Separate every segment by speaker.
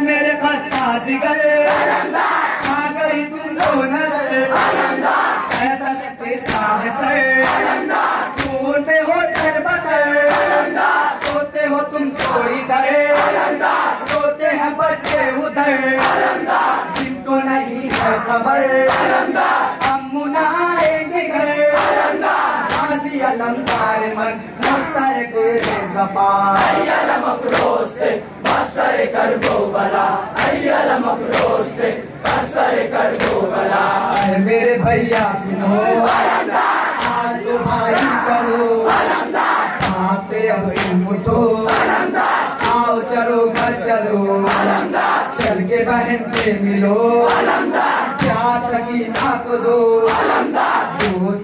Speaker 1: मेरे खस्ता गई तुमको नज़र ऐसा किस्सा है। सर सोते हो तुम तो इधर सोते हैं बच्चे उधर। जिनको नहीं है खबर। हम मुनाएँगे घर अलंकार मन मुस्तरक जफार
Speaker 2: अय्यल मफरोज से असर कर वो बला। अय्यल मफरोज से असर कर वो बला
Speaker 1: मेरे भैया सुनो। आज तो भाई करो हाथ से अब तुम उठो। आओ चलो घर चलो चल के बहन से मिलो। प्यार सकीना को दो।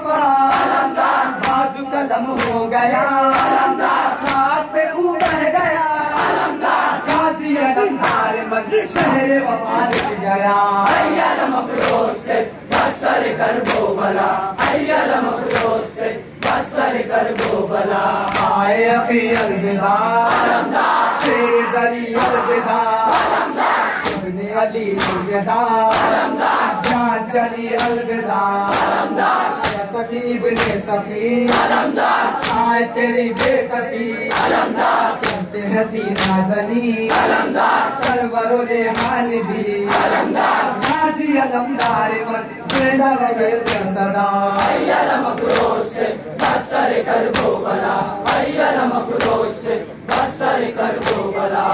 Speaker 1: वफा बाजू कलम हो गया। हाथ पे उबर गया। गाजी अलंकार मन शहर वफा लिख गया।
Speaker 2: अय्यल मफरोज से असर कर वो बला। अय्यल मफरोज से असर कर वो बला।
Speaker 1: आए अभी अलविदा। शेर गली अलविदा। अली अलविदा। जान चली अलविदा। सखी इब्ने सखी। आए तेरी बेकसी। करते हसी नाजनी सरवर रेहान भी गाजी अलमदार मन बेड़ा रवे सदा।
Speaker 2: अय्यल असर कर वो बला अय्यल असर कर वो बला।